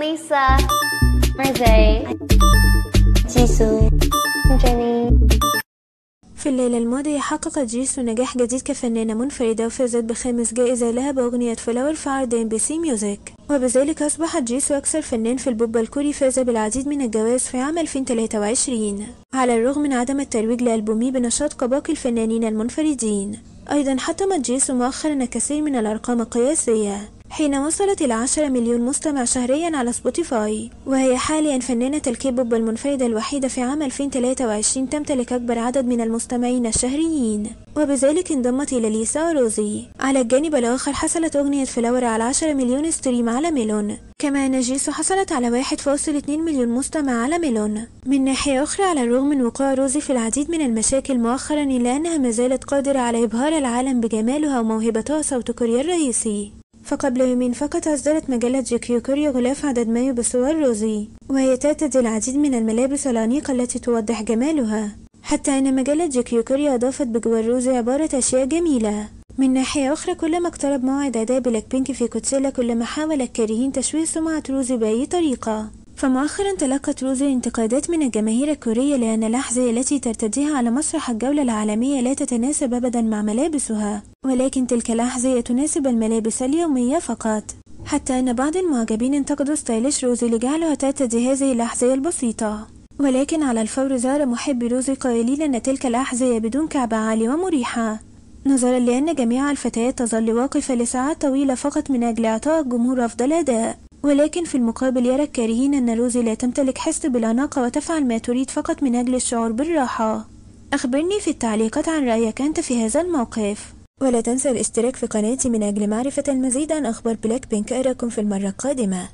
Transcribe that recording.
Lisa, Rosé, Jisoo, Jennie. في الليلة الماضية حققت جيسو نجاح جديد كفنانة منفردة وفازت بخامس جائزة لها بأغنية Flower في عرض ام بي سي ميوزك وبذلك أصبحت جيسو أكثر فنان في البوب الكوري فاز بالعديد من الجوائز في عام 2023 على الرغم من عدم الترويج لألبومها بنشاط كباقي الفنانين المنفردين. أيضا حطمت جيسو مؤخرا الكثير من الأرقام القياسية. حين وصلت 10 مليون مستمع شهريا على سبوتيفاي وهي حاليا فنانة الكيبوب المنفردة الوحيدة في عام 2023 تمتلك أكبر عدد من المستمعين الشهريين. وبذلك انضمت إلى ليسا وروزي على الجانب الآخر حصلت أغنية Flower على 10 مليون stream على ميلون. كما أن جيسو حصلت على 1.2 مليون مستمع على ميلون. من ناحية أخرى على الرغم من وقوع روزي في العديد من المشاكل مؤخرا إلا أنها ما زالت قادرة على إبهار العالم بجمالها وموهبتها صوت كوريا الرئيسي. فقبل يومين فقط أصدرت مجلة جيكيو كوريا غلاف عدد مايو بصور روزي وهي ترتدي العديد من الملابس الأنيقة التي توضح جمالها حتى أن مجلة جيكيو كوريا أضافت بجوار روزي عبارة أشياء جميلة. من ناحية أخرى كلما اقترب موعد أداء بلاك بينك في كوتشيلا كلما حاول الكارهين تشويه سمعة روزي بأي طريقة. فمؤخرا تلقت روزي انتقادات من الجماهير الكورية لأن الأحذية التي ترتديها على مسرح الجولة العالمية لا تتناسب أبدا مع ملابسها ولكن تلك الأحذية تناسب الملابس اليومية فقط. حتى أن بعض المعجبين انتقدوا stylist روزي لجعلها ترتدي هذه الأحذية البسيطة. ولكن على الفور ظهر محبي روزي قائلين أن تلك الأحذية بدون كعب عالي ومريحة. نظرا لأن جميع الفتيات تظل واقفة لساعات طويلة فقط من أجل إعطاء الجمهور أفضل أداء. ولكن في المقابل يرى الكارهين أن روزي لا تمتلك حس بالأناقة وتفعل ما تريد فقط من أجل الشعور بالراحة. أخبرني في التعليقات عن رأيك أنت في هذا الموقف. ولا تنسى الاشتراك في قناتي من أجل معرفة المزيد عن أخبار بلاك بينك أراكم في المرة القادمة.